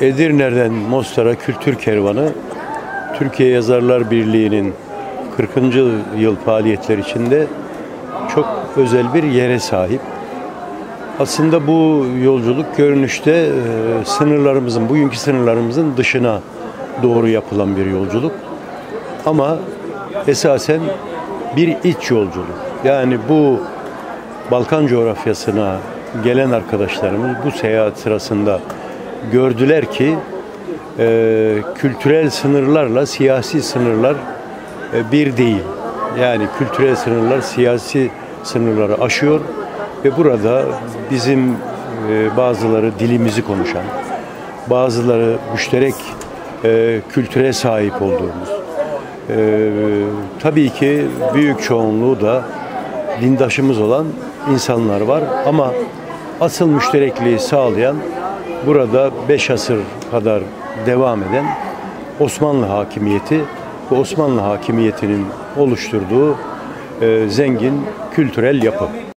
Edirne'den Mostar'a Kültür Kervanı Türkiye Yazarlar Birliği'nin 40. yıl faaliyetler içinde çok özel bir yere sahip. Aslında bu yolculuk görünüşte e, sınırlarımızın, bugünkü sınırlarımızın dışına doğru yapılan bir yolculuk. Ama esasen bir iç yolculuk. Yani bu Balkan coğrafyasına gelen arkadaşlarımız bu seyahat sırasında gördüler ki e, kültürel sınırlarla siyasi sınırlar e, bir değil. Yani kültürel sınırlar siyasi sınırları aşıyor ve burada bizim e, bazıları dilimizi konuşan, bazıları müşterek e, kültüre sahip olduğumuz, e, tabii ki büyük çoğunluğu da dindaşımız olan insanlar var ama asıl müşterekliği sağlayan burada beş asır kadar devam eden Osmanlı hakimiyeti ve Osmanlı hakimiyetinin oluşturduğu e, zengin kültürel yapı.